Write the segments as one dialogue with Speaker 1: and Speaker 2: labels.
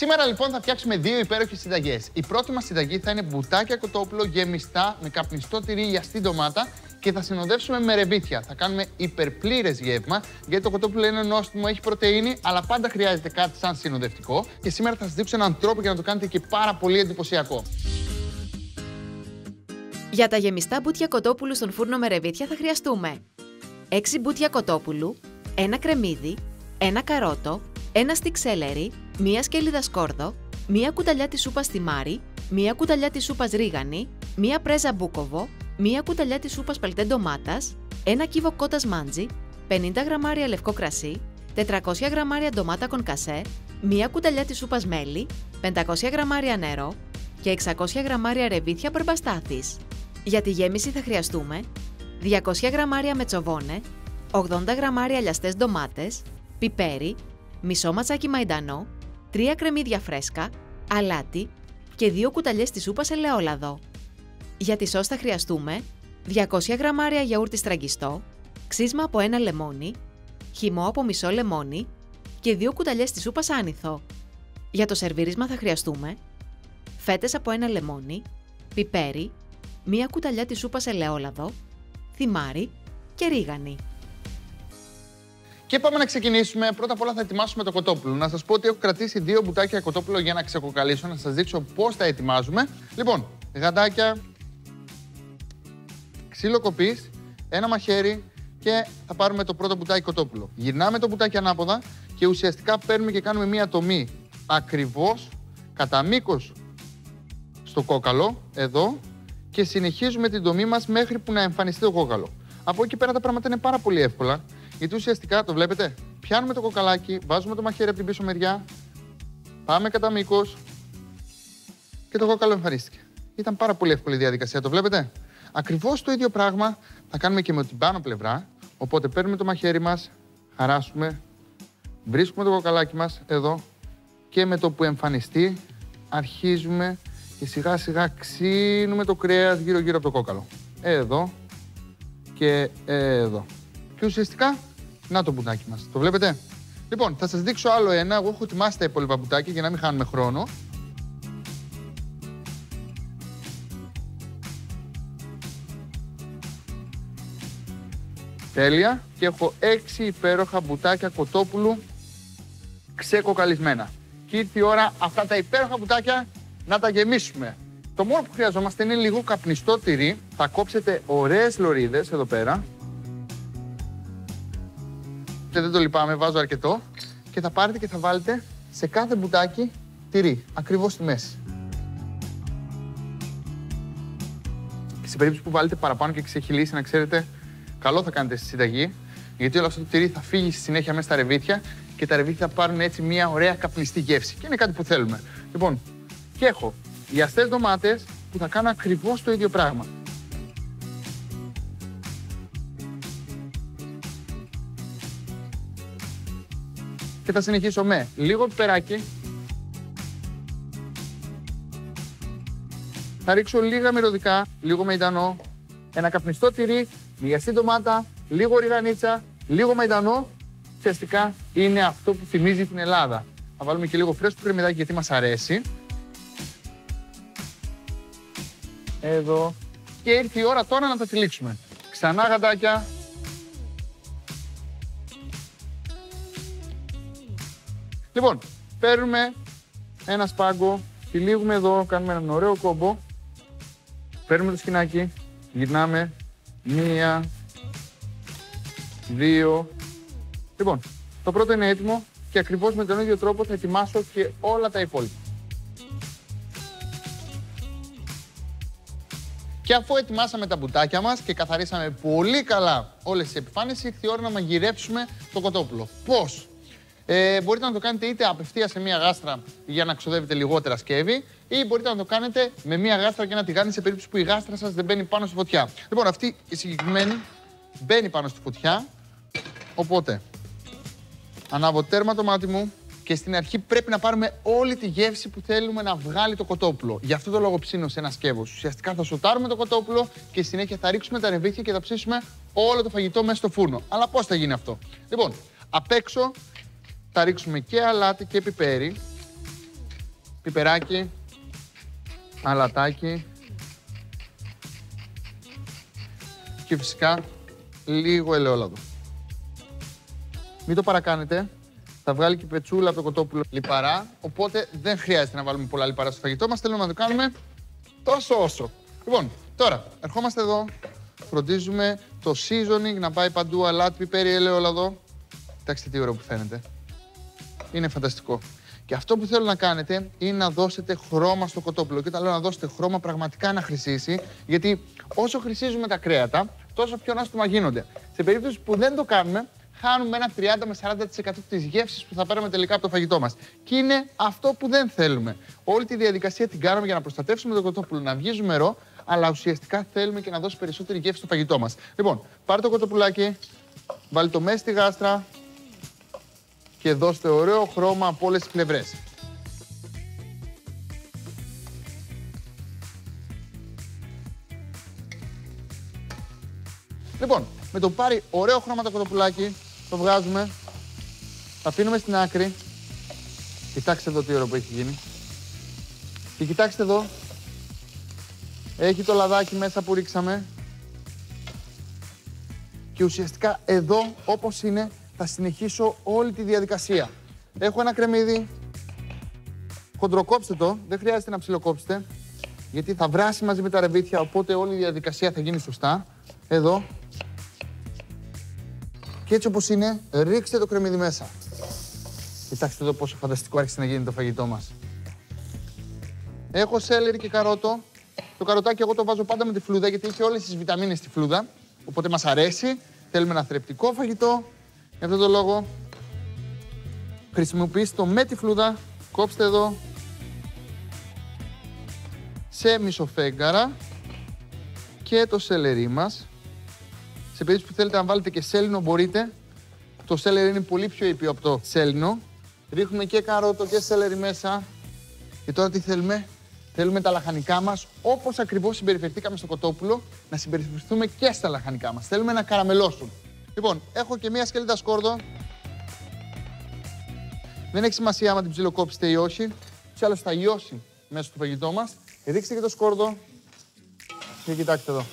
Speaker 1: Σήμερα λοιπόν θα φτιάξουμε δύο υπέροχες συνταγές. Η πρώτη μας συνταγή θα είναι μπουτάκια κοτόπουλο γεμιστά με καπνιστό τυρί λιαστή ντομάτα και θα συνοδεύσουμε με ρεβίθια. Θα κάνουμε υπερπλήρες γεύμα, γιατί το κοτόπουλο είναι νόστιμο, έχει πρωτενη, αλλά πάντα χρειάζεται κάτι σαν συνοδευτικό. Και σήμερα θα σας δείξω έναν τρόπο για να το κάνετε και πάρα πολύ εντυπωσιακό.
Speaker 2: Για τα γεμιστά μπουτια κοτόπουλου στον φούρνο με ρεβίθια θα χρειαστούμε 6 μπουτια κοτόπουλου, ένα κρεμμύδι, ένα καρότο, ένα στικ σέλερι, μία σκέλιδα σκόρδο, μία κουταλιά της σούπας θυμάρι, μία κουταλιά της σούπας ρίγανη, μία πρέζα μπούκοβο, μία κουταλιά της σούπας παλτέ ντομάτας, ένα κύβο κότας μάντζι, 50 γραμμάρια λευκό κρασί, 400 γραμμάρια ντομάτα κονκασέ, μία κουταλιά της σούπας μέλι, 500 γραμμάρια νερό και 600 γραμμάρια ρεβίθια περμπαστάθης. Για τη γέμιση θα χρειαστούμε 200 γραμμάρια μετσοβόνε, 80 γραμμάρια λιαστές ντομάτες, πιπέρι, μισό ματσάκι μαϊντανό, 3 κρεμμύδια φρέσκα, αλάτι και 2 κουταλιές της σούπας ελαιόλαδο. Για τη σως θα χρειαστούμε 200 γραμμάρια γιαούρτι στραγγιστό, ξύσμα από ένα λεμόνι, χυμό από μισό λεμόνι και 2 κουταλιές της σούπας άνηθο. Για το σερβίρισμα θα χρειαστούμε φέτες από ένα λεμόνι, πιπέρι, μία κουταλιά της σούπας ελαιόλαδο, θυμάρι και ρίγανη.
Speaker 1: Και πάμε να ξεκινήσουμε. Πρώτα απ' όλα θα ετοιμάσουμε το κοτόπουλο. Να σας πω ότι έχω κρατήσει δύο μπουτάκια κοτόπουλο για να ξεκοκαλίσω, να σας δείξω πώς τα ετοιμάζουμε. Λοιπόν, γαντάκια, ξύλο κοπής, ένα μαχαίρι και θα πάρουμε το πρώτο μπουτάκι κοτόπουλο. Γυρνάμε το μπουτάκι ανάποδα και ουσιαστικά παίρνουμε και κάνουμε μία τομή ακριβώς κατά μήκος στο κόκαλο, εδώ, και συνεχίζουμε την τομή μας μέχρι που να εμφανιστεί το κόκαλο. Από εκεί πέρα τα πράγματα είναι πάρα πολύ εύκολα. Γιατί ουσιαστικά το βλέπετε. Πιάνουμε το κοκαλάκι, βάζουμε το μαχαίρι από την πίσω μεριά, πάμε κατά μήκος και το κόκαλο εμφανίστηκε. Ήταν πάρα πολύ εύκολη η διαδικασία, το βλέπετε. Ακριβώς το ίδιο πράγμα θα κάνουμε και με την πάνω πλευρά. Οπότε παίρνουμε το μαχαίρι μας, χαράσουμε, βρίσκουμε το κοκαλάκι μας εδώ και με το που εμφανιστεί αρχίζουμε και σιγά σιγά ξύνουμε το κρέας γύρω γύρω από το κόκαλο. Εδώ και εδώ. Και ουσιαστικά να το μπουτάκι μας. Το βλέπετε; Λοιπόν, θα σας δείξω άλλο ένα. Εγώ έχω ετοιμάσει τα υπόλοιπα μπουτάκια για να μην χάνουμε χρόνο. Τέλεια. Και έχω έξι υπέροχα μπουτάκια κοτόπουλου ξεκοκαλισμένα. Και ήρθε η ώρα αυτά τα υπέροχα μπουτάκια να τα γεμίσουμε. Το μόνο που χρειαζόμαστε είναι λίγο καπνιστό τυρί. Θα κόψετε ωραίες λωρίδες εδώ πέρα και δεν το λυπάμαι, βάζω αρκετό. Και θα πάρετε και θα βάλετε σε κάθε μπουτάκι τυρί, ακριβώς στη μέση. Και σε περίπτωση που βάλετε παραπάνω και ξεχυλήσει, να ξέρετε, καλό θα κάνετε στη συνταγή, γιατί όλο αυτό το τυρί θα φύγει στη συνέχεια μέσα στα ρεβίθια και τα ρεβίθια θα πάρουν έτσι μια ωραία καπνιστή γεύση. Και είναι κάτι που θέλουμε. Λοιπόν, και έχω λιαστές ντομάτες που θα κάνω ακριβώς το ίδιο πράγμα. Και θα συνεχίσω με λίγο πιπεράκι. Θα ρίξω λίγα μυρωδικά, λίγο μεϊντανό, ένα καπνιστό τυρί, μυγιαστή ντομάτα, λίγο ριγανίτσα, λίγο μεϊντανό. Ουσιαστικά είναι αυτό που θυμίζει την Ελλάδα. Θα βάλουμε και λίγο φρέσκο κρεμμυδάκι γιατί μας αρέσει. Εδώ. Και ήρθε η ώρα τώρα να τα τυλίξουμε. Ξανά γαντάκια, Λοιπόν, παίρνουμε ένα σπάγκο, τυλίγουμε εδώ, κάνουμε έναν ωραίο κόμπο. Παίρνουμε το σκηνάκι, γυρνάμε. Μία, δύο. Λοιπόν, το πρώτο είναι έτοιμο και ακριβώς με τον ίδιο τρόπο θα ετοιμάσω και όλα τα υπόλοιπα. Και αφού ετοιμάσαμε τα μπουτάκια μας και καθαρίσαμε πολύ καλά όλες τις επιφάνειες, ήρθε η ώρα να μαγειρέψουμε το κοτόπουλο. Πώς; Ε, μπορείτε να το κάνετε είτε απευθείας σε μία γάστρα για να ξοδεύετε λιγότερα σκεύη, ή μπορείτε να το κάνετε με μία γάστρα και να τη κάνετε σε περίπτωση που η γάστρα σας δεν μπαίνει πάνω στη φωτιά. Λοιπόν, αυτή η συγκεκριμένη μπαίνει πάνω στη φωτιά. Οπότε, ανάβω τέρμα το μάτι μου και στην αρχή πρέπει να πάρουμε όλη τη γεύση που θέλουμε να βγάλει το κοτόπουλο. Γι' αυτό το λόγο ψήνω σε ένα σκεύο. Ουσιαστικά θα σοτάρουμε το κοτόπουλο και συνέχεια θα ρίξουμε τα ρεβίθια και θα ψήσουμε όλο το φαγητό μέσα στο φούρνο. Αλλά πώς θα γίνει αυτό; Λοιπόν, απ' έξω θα ρίξουμε και αλάτι και πιπέρι. πιπεράκι, αλατάκι και φυσικά λίγο ελαιόλαδο. Μην το παρακάνετε. Θα βγάλει και πετσούλα από το κοτόπουλο λιπαρά. Οπότε δεν χρειάζεται να βάλουμε πολλά λιπαρά στο φαγητό μας. Θέλουμε να το κάνουμε τόσο όσο. Λοιπόν, τώρα ερχόμαστε εδώ. Φροντίζουμε το seasoning να πάει παντού. Αλάτι, πιπέρι, ελαιόλαδο. Κοιτάξτε τι ωραίο που φαίνεται. Είναι φανταστικό. Και αυτό που θέλω να κάνετε είναι να δώσετε χρώμα στο κοτόπουλο. Και όταν λέω να δώσετε χρώμα, πραγματικά να χρυσίσει. Γιατί όσο χρυσίζουμε τα κρέατα, τόσο πιο νόστιμα γίνονται. Σε περίπτωση που δεν το κάνουμε, χάνουμε ένα 30 με 40% της γεύσης που θα πάρουμε τελικά από το φαγητό μας. Και είναι αυτό που δεν θέλουμε. Όλη τη διαδικασία την κάνουμε για να προστατεύσουμε το κοτόπουλο, να βγει ζουμερό, αλλά ουσιαστικά θέλουμε και να δώσει περισσότερη γεύση στο φαγητό μας. Λοιπόν, πάρε το κοτοπουλάκι, βάλει το μέσα στη γάστρα και δώστε ωραίο χρώμα από όλες τις πλευρές. Λοιπόν, με το πάρει ωραίο χρώμα το κοτοπουλάκι, το βγάζουμε, το αφήνουμε στην άκρη. Κοιτάξτε εδώ τι ωραίο που έχει γίνει. Και κοιτάξτε εδώ, έχει το λαδάκι μέσα που ρίξαμε. Και ουσιαστικά εδώ, όπως είναι, θα συνεχίσω όλη τη διαδικασία. Έχω ένα κρεμμύδι. Χοντροκόψτε το, δεν χρειάζεται να ψιλοκόψετε. Γιατί θα βράσει μαζί με τα ρεβίτια, οπότε όλη η διαδικασία θα γίνει σωστά. Εδώ, και έτσι όπως είναι, ρίξτε το κρεμμύδι μέσα. Κοιτάξτε εδώ πόσο φανταστικό άρχισε να γίνει το φαγητό μας. Έχω σέλερι και καρότο. Το καροτάκι εγώ το βάζω πάντα με τη φλούδα γιατί έχει όλες τις βιταμίνες στη φλούδα. Οπότε μας αρέσει. Θέλουμε ένα θρεπτικό φαγητό. Για αυτόν τον λόγο χρησιμοποιήστε το με τη φλούδα. Κόψτε εδώ σε μισοφέγγαρα και το σέλερι μας. Σε περίπτωση που θέλετε να βάλετε και σέλινο, μπορείτε. Το σέλερι είναι πολύ πιο ήπιο από το σέλινο. Ρίχνουμε και καρότο και σέλερι μέσα. Και τώρα τι θέλουμε; Θέλουμε τα λαχανικά μας, όπως ακριβώς συμπεριφερθήκαμε στο κοτόπουλο, να συμπεριφερθούμε και στα λαχανικά μας. Θέλουμε να καραμελώσουν. Λοιπόν, έχω και μία σκελίδα σκόρδο. Δεν έχει σημασία άμα την ψιλοκόψετε ή όχι. Τι άλλο θα λιώσει μέσα στο φαγητό μας. Ρίξτε και το σκόρδο. Και κοιτάξτε εδώ.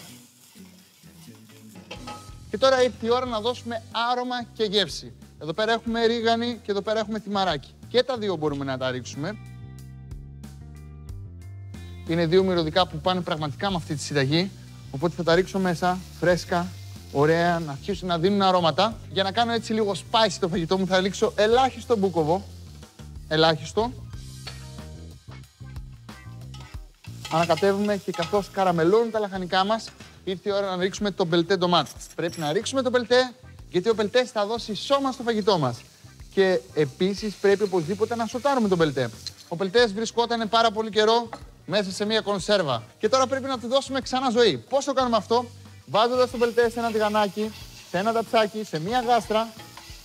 Speaker 1: Και τώρα ήρθε η ώρα να δώσουμε άρωμα και γεύση. Εδώ πέρα έχουμε ρίγανη και εδώ πέρα έχουμε τιμαράκι. Και τα δύο μπορούμε να τα ρίξουμε. Είναι δύο μυρωδικά που πάνε πραγματικά με αυτή τη συνταγή. Οπότε θα τα ρίξω μέσα, φρέσκα, ωραία, να αρχίσουν να δίνουν αρώματα. Για να κάνω έτσι λίγο spicy το φαγητό μου θα ρίξω ελάχιστο μπούκοβο. Ελάχιστο. Ανακατεύουμε και καθώς καραμελώνουν τα λαχανικά μας, ήρθε η ώρα να ρίξουμε το μπελτέ ντομάτα. Πρέπει να ρίξουμε το μπελτέ, γιατί ο μπελτές θα δώσει σώμα στο φαγητό μας. Και επίσης πρέπει οπωσδήποτε να σοτάρουμε τον μπελτέ. Ο μπελτές βρισκόταν πάρα πολύ καιρό μέσα σε μια κονσέρβα. Και τώρα πρέπει να του δώσουμε ξανά ζωή. Πώς το κάνουμε αυτό, βάζοντας τον μπελτέ σε ένα τηγανάκι, σε ένα ταψάκι, σε μια γάστρα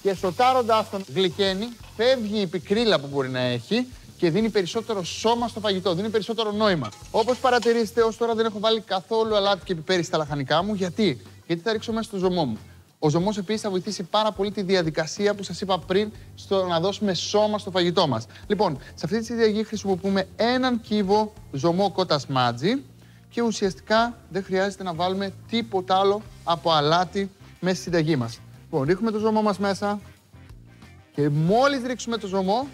Speaker 1: και σοτάροντά τον γλυκένει, φεύγει η πικρίλα που μπορεί να έχει και δίνει περισσότερο σώμα στο φαγητό, δίνει περισσότερο νόημα. Όπως παρατηρήσετε, ως τώρα δεν έχω βάλει καθόλου αλάτι και πιπέρι στα λαχανικά μου. Γιατί; Γιατί θα ρίξω μέσα στο ζωμό μου. Ο ζωμός επίσης θα βοηθήσει πάρα πολύ τη διαδικασία που σας είπα πριν στο να δώσουμε σώμα στο φαγητό μας. Λοιπόν, σε αυτή τη συνταγή χρησιμοποιούμε έναν κύβο ζωμό κότας μάτζι και ουσιαστικά δεν χρειάζεται να βάλουμε τίποτα άλλο από αλάτι μέσα στη συνταγή μας. Λοιπόν, ρίχνουμε το ζωμό μας μέσα και μόλις ρίξουμε το ζωμό,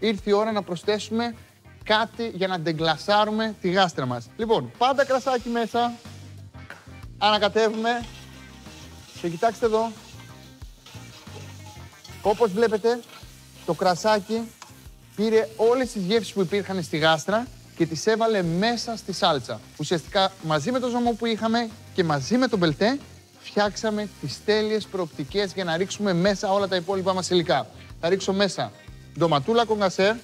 Speaker 1: ήρθε η ώρα να προσθέσουμε κάτι για να ντεγκλασάρουμε τη γάστρα μας. Λοιπόν, πάντα κρασάκι μέσα, ανακατεύουμε και κοιτάξτε εδώ, όπως βλέπετε, το κρασάκι πήρε όλες τις γεύσεις που υπήρχαν στη γάστρα και τις έβαλε μέσα στη σάλτσα. Ουσιαστικά μαζί με το ζωμό που είχαμε και μαζί με το μπελτέ φτιάξαμε τις τέλειες προοπτικές για να ρίξουμε μέσα όλα τα υπόλοιπα μας υλικά. Θα ρίξω μέσα ντοματούλα κονκασέ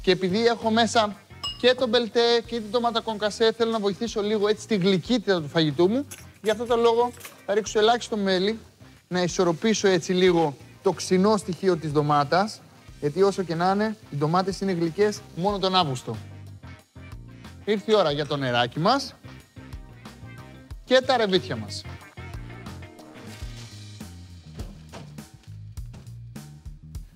Speaker 1: και επειδή έχω μέσα και το μπελτέ και την ντοματά κονκασέ θέλω να βοηθήσω λίγο έτσι τη γλυκύτητα του φαγητού μου. Γι' αυτό το λόγο θα ρίξω ελάχιστο μέλι να ισορροπήσω έτσι λίγο το ξινό στοιχείο της ντομάτας γιατί όσο και να είναι, οι ντομάτες είναι γλυκές μόνο τον Αύγουστο. Ήρθε η ώρα για το νεράκι μας και τα ρεβίτια μας.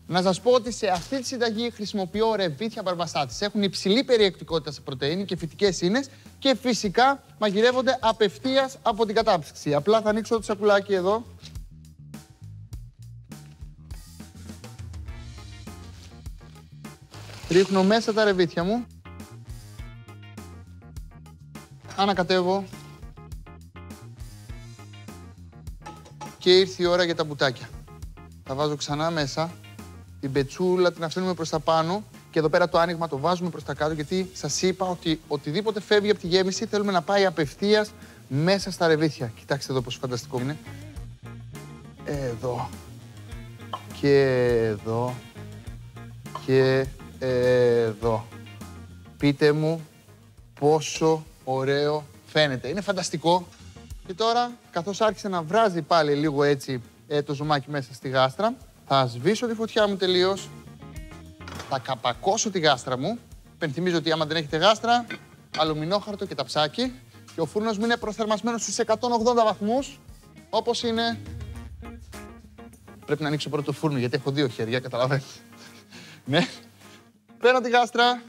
Speaker 1: Να σας πω ότι σε αυτή τη συνταγή χρησιμοποιώ ρεβίθια μπαρμπασάτη. Έχουν υψηλή περιεκτικότητα σε πρωτενη και φυτικές ίνες και φυσικά μαγειρεύονται απευθείας από την κατάψυξη. Απλά θα ανοίξω το σακουλάκι εδώ. Ρίχνω μέσα τα ρεβίθια μου. Ανακατεύω. Και ήρθε η ώρα για τα μπουτάκια. Τα βάζω ξανά μέσα την πετσούλα την αφήνουμε προς τα πάνω και εδώ πέρα το άνοιγμα το βάζουμε προς τα κάτω γιατί σας είπα ότι οτιδήποτε φεύγει από τη γέμιση θέλουμε να πάει απευθείας μέσα στα ρεβίθια. Κοιτάξτε εδώ πόσο φανταστικό είναι. Εδώ. Και εδώ. Και εδώ. Πείτε μου πόσο ωραίο φαίνεται. Είναι φανταστικό. Και τώρα, καθώς άρχισε να βράζει πάλι λίγο έτσι ε, το ζουμάκι μέσα στη γάστρα, θα σβήσω τη φωτιά μου τελείως. Θα καπακώσω τη γάστρα μου. Πενθυμίζω ότι άμα δεν έχετε γάστρα, αλουμινόχαρτο και ταψάκι. Και ο φούρνος μου είναι προθερμασμένος στους 180 βαθμούς, όπως είναι. Πρέπει να ανοίξω πρώτο το φούρνο, γιατί έχω δύο χέρια, καταλαβαίνετε. ναι. Παίρνω τη γάστρα.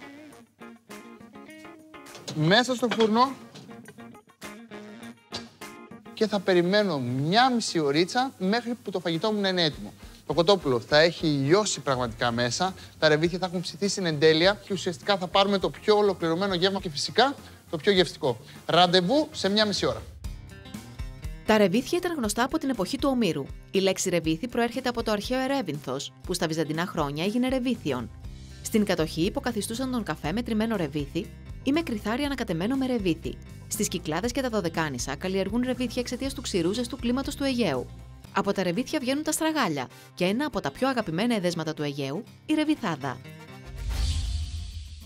Speaker 1: Μέσα στο φούρνο. Και θα περιμένω μια μισή ωρίτσα μέχρι που το φαγητό μου να είναι έτοιμο. Το κοτόπουλο θα έχει λιώσει πραγματικά μέσα, τα ρεβίθια θα έχουν ψηθεί στην εντέλεια και ουσιαστικά θα πάρουμε το πιο ολοκληρωμένο γεύμα και φυσικά το πιο γευστικό. Ραντεβού σε μια μισή ώρα.
Speaker 2: Τα ρεβίθια ήταν γνωστά από την εποχή του Ομήρου. Η λέξη ρεβίθι προέρχεται από το αρχαίο Ερέβινθο, που στα βυζαντινά χρόνια έγινε ρεβίθιον. Στην κατοχή υποκαθιστούσαν τον καφέ με τριμμένο ρεβίθι ή με κρυθάρι ανακατεμένο με ρεβίθι. Στις Κυκλάδες και τα Δωδεκάνησα καλλιεργούν ρεβίθια εξαιτίας του ξηρού του κλίματος του Αιγαίου. Από τα ρεβίθια βγαίνουν τα στραγάλια και ένα από τα πιο αγαπημένα εδέσματα του Αιγαίου, η ρεβιθάδα.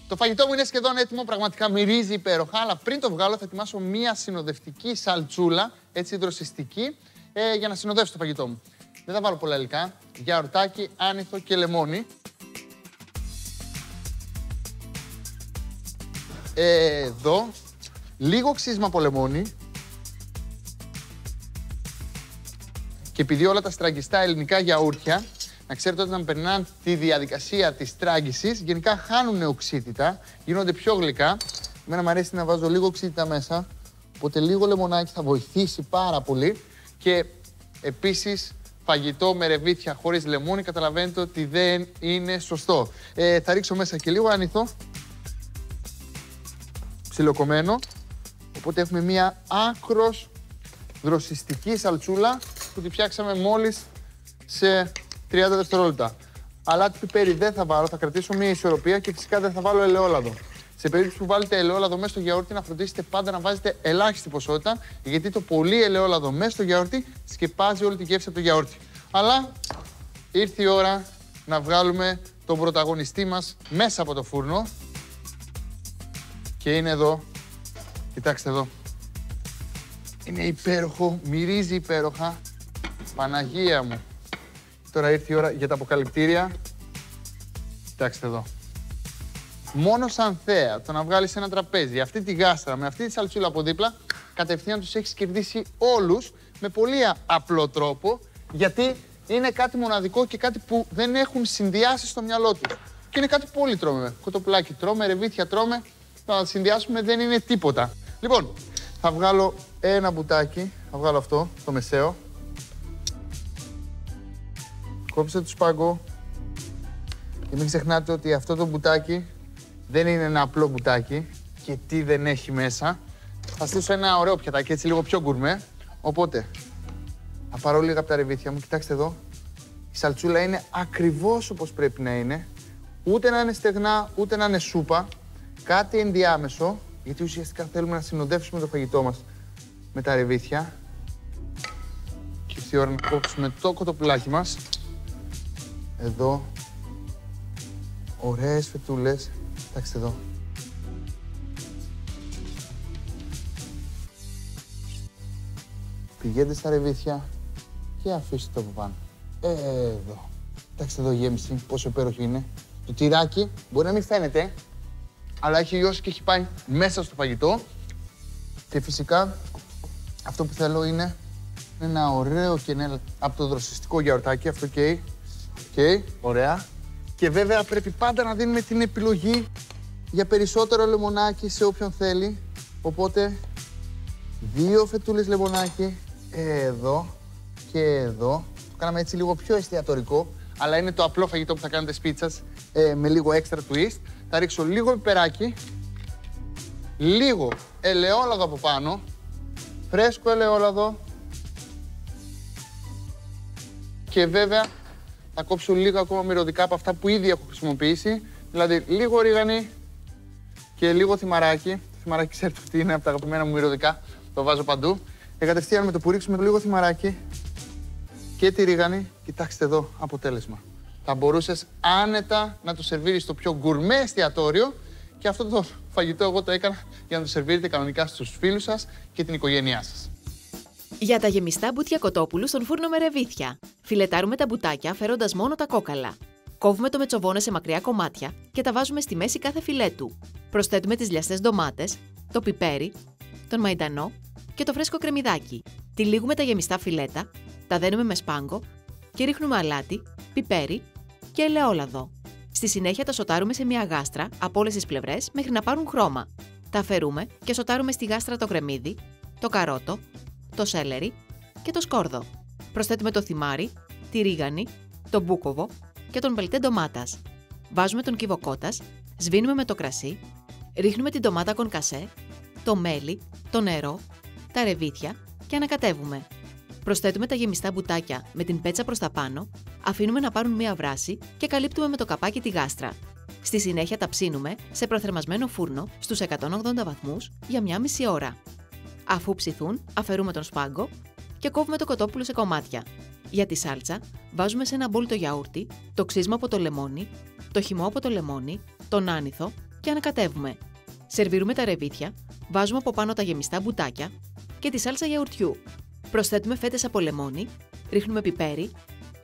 Speaker 1: Το φαγητό μου είναι σχεδόν έτοιμο, πραγματικά μυρίζει υπέροχα, αλλά πριν το βγάλω θα ετοιμάσω μία συνοδευτική σαλτσούλα, έτσι δροσιστική, ε, για να συνοδεύσω το φαγητό μου. Δεν θα βάλω πολλά υλικά, γιαουρτάκι, άνηθο και λεμόνι. Ε, εδώ, λίγο ξύσμα από λεμόνι, Και επειδή όλα τα στραγγιστά ελληνικά γιαούρτια, να ξέρετε όταν περνάνε τη διαδικασία της στράγγισης, γενικά χάνουν οξύτητα, γίνονται πιο γλυκά. Εμένα μου αρέσει να βάζω λίγο οξύτητα μέσα, οπότε λίγο λεμονάκι θα βοηθήσει πάρα πολύ. Και επίσης φαγητό με ρεβίθια χωρίς λεμόνι, καταλαβαίνετε ότι δεν είναι σωστό. Ε, θα ρίξω μέσα και λίγο άνηθο, ψιλοκομμένο. Οπότε έχουμε μία άκρος δροσιστικής σαλτσούλα που τη φτιάξαμε μόλις σε 30 δευτερόλεπτα. Αλάτι πιπέρι δεν θα βάλω, θα κρατήσω μια ισορροπία και φυσικά δεν θα βάλω ελαιόλαδο. Σε περίπτωση που βάλετε ελαιόλαδο μέσα στο γιαούρτι, να φροντίσετε πάντα να βάζετε ελάχιστη ποσότητα, γιατί το πολύ ελαιόλαδο μέσα στο γιαούρτι σκεπάζει όλη τη γεύση από το γιαούρτι. Αλλά ήρθε η ώρα να βγάλουμε τον πρωταγωνιστή μας μέσα από το φούρνο. Και είναι εδώ. Κοιτάξτε εδώ. Είναι υπέροχο, μυρίζει υπέροχα. Παναγία μου. Τώρα ήρθε η ώρα για τα αποκαλυπτήρια. Κοιτάξτε εδώ. Μόνο σαν θέα το να βγάλεις ένα τραπέζι αυτή τη γάστρα με αυτή τη σαλτσούλα από δίπλα, κατευθείαν τους έχεις κερδίσει όλους με πολύ απλό τρόπο, γιατί είναι κάτι μοναδικό και κάτι που δεν έχουν συνδυάσει στο μυαλό τους. Και είναι κάτι που όλοι τρώμε. Κοτοπουλάκι τρώμε, ρεβίθια τρώμε. Θα συνδυάσουμε δεν είναι τίποτα. Λοιπόν, θα βγάλω ένα μπουτάκι, θα βγάλω αυτό, το μεσαίο. Κόψτε το σπάγκο και μην ξεχνάτε ότι αυτό το μπουτάκι δεν είναι ένα απλό μπουτάκι και τι δεν έχει μέσα. Θα στήσω ένα ωραίο πιατάκι, έτσι λίγο πιο γκουρμέ. Οπότε, θα πάρω λίγα από τα ρεβίθια μου. Κοιτάξτε εδώ. Η σαλτσούλα είναι ακριβώς όπως πρέπει να είναι. Ούτε να είναι στεγνά, ούτε να είναι σούπα. Κάτι ενδιάμεσο, γιατί ουσιαστικά θέλουμε να συνοδεύσουμε το φαγητό μας με τα ρεβίθια. Και ήρθε η ώρα να κόψουμε το κοτοπουλάκι μας. Εδώ. Ωραίες φετούλες. Κοιτάξτε εδώ. Πηγαίνετε στα ρεβίθια και αφήστε το από πάνω. Εδώ. Κοιτάξτε εδώ η γέμιση, πόσο υπέροχη είναι. Το τυράκι μπορεί να μην φαίνεται, αλλά έχει λιώσει και έχει πάει μέσα στο φαγητό. Και φυσικά αυτό που θέλω είναι ένα ωραίο και από το δροσιστικό γιαουρτάκι, αυτό καίει Οκ, ωραία. Και βέβαια πρέπει πάντα να δίνουμε την επιλογή για περισσότερο λεμονάκι σε όποιον θέλει. Οπότε, δύο φετούλες λεμονάκι, εδώ και εδώ. Το κάναμε έτσι λίγο πιο εστιατορικό, αλλά είναι το απλό φαγητό που θα κάνετε σπίτσας ε, με λίγο extra twist. Θα ρίξω λίγο πιπεράκι, λίγο ελαιόλαδο από πάνω, φρέσκο ελαιόλαδο και βέβαια θα κόψω λίγο ακόμα μυρωδικά από αυτά που ήδη έχω χρησιμοποιήσει. Δηλαδή λίγο ρίγανη και λίγο θυμαράκι. Το θυμαράκι ξέρετε ότι είναι από τα αγαπημένα μου μυρωδικά. Το βάζω παντού. Και κατευθείαν με το που ρίξουμε λίγο θυμαράκι και τη ρίγανη, κοιτάξτε εδώ αποτέλεσμα. Θα μπορούσες άνετα να το σερβίρεις στο πιο γκουρμέ εστιατόριο και αυτό το φαγητό εγώ το έκανα για να το σερβίρετε κανονικά στους φίλους σας και την οικογένειά σας.
Speaker 2: Για τα γεμιστά μπουτια κοτόπουλου στον φούρνο με ρεβίθια. Φιλετάρουμε τα μπουτάκια αφαιρώντα μόνο τα κόκαλα. Κόβουμε το μετσοβόνα σε μακριά κομμάτια και τα βάζουμε στη μέση κάθε φιλέτου. Προσθέτουμε τις λιαστές ντομάτες, το πιπέρι, τον μαϊντανό και το φρέσκο κρεμμυδάκι. Τυλίγουμε τα γεμιστά φιλέτα, τα δένουμε με σπάγκο και ρίχνουμε αλάτι, πιπέρι και ελαιόλαδο. Στη συνέχεια τα σοτάρουμε σε μια γάστρα από όλες τις πλευρές μέχρι να πάρουν χρώμα. Τα αφαιρούμε και σοτάρουμε στη γάστρα το κρεμμύδι, το καρότο, το σέλερι και το σκόρδο. Προσθέτουμε το θυμάρι, τη ρίγανη, το μπούκοβο και τον πελτέ ντομάτας. Βάζουμε τον κυβοκότα, σβήνουμε με το κρασί, ρίχνουμε την ντομάτα κονκασέ, το μέλι, το νερό, τα ρεβίθια και ανακατεύουμε. Προσθέτουμε τα γεμιστά μπουτάκια με την πέτσα προς τα πάνω, αφήνουμε να πάρουν μία βράση και καλύπτουμε με το καπάκι τη γάστρα. Στη συνέχεια τα ψήνουμε σε προθερμασμένο φούρνο στους 180 βαθμούς για μία μισή ώρα. Αφού ψηθούν, αφαιρούμε τον σπάγκο και κόβουμε το κοτόπουλο σε κομμάτια. Για τη σάλτσα, βάζουμε σε ένα μπολ το γιαούρτι, το ξύσμα από το λεμόνι, το χυμό από το λεμόνι, τον άνηθο και ανακατεύουμε. Σερβίρουμε τα ρεβίθια, βάζουμε από πάνω τα γεμιστά μπουτάκια και τη σάλτσα γιαουρτιού. Προσθέτουμε φέτες από λεμόνι, ρίχνουμε πιπέρι,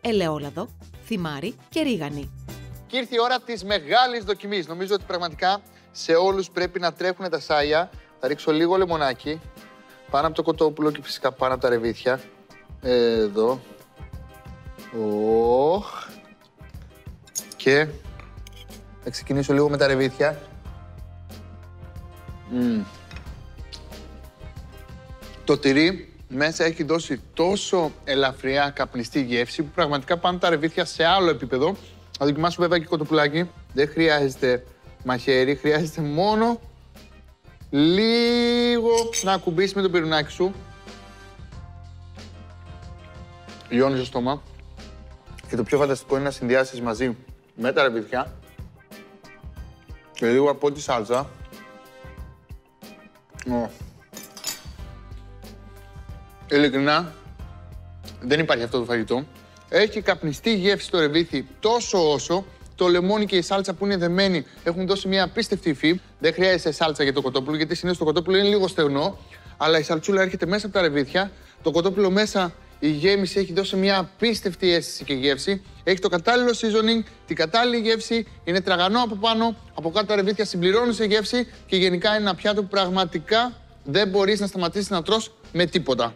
Speaker 2: ελαιόλαδο, θυμάρι και ρίγανη.
Speaker 1: Και ήρθε η ώρα της μεγάλης δοκιμής. Νομίζω ότι πραγματικά σε όλους πρέπει να τρέχουν τα σάλια. Θα ρίξω λίγο λεμονάκι πάνω από το κοτόπουλο και φυσικά πάνω από τα ρεβίθια. Εδώ. Οχ. Και θα ξεκινήσω λίγο με τα ρεβίθια. Μμμ. Το τυρί μέσα έχει δώσει τόσο ελαφριά καπνιστή γεύση που πραγματικά πάνε τα ρεβίθια σε άλλο επίπεδο. Θα δοκιμάσω βέβαια και κοτοπουλάκι. Δεν χρειάζεται μαχαίρι, χρειάζεται μόνο λίγο να ακουμπήσει με το πυρουνάκι σου. Λιώνεις το στόμα. Και το πιο φανταστικό είναι να συνδυάσεις μαζί με τα ρεβιθιά και λίγο από τη σάλτσα. Ω. Ειλικρινά, δεν υπάρχει αυτό το φαγητό. Έχει καπνιστή γεύση το ρεβίθι τόσο όσο το λεμόνι και η σάλτσα που είναι δεμένοι έχουν δώσει μια απίστευτη υφή. Δεν χρειάζεται σάλτσα για το κοτόπουλο, γιατί συνήθως το κοτόπουλο είναι λίγο στεγνό. Αλλά η σαλτσούλα έρχεται μέσα από τα ρεβίθια. Το κοτόπουλο μέσα η γέμιση έχει δώσει μια απίστευτη αίσθηση και γεύση. Έχει το κατάλληλο seasoning, την κατάλληλη γεύση, είναι τραγανό από πάνω, από κάτω τα ρεβίθια συμπληρώνουν σε γεύση και γενικά είναι ένα πιάτο που πραγματικά δεν μπορείς να σταματήσεις να τρως με τίποτα.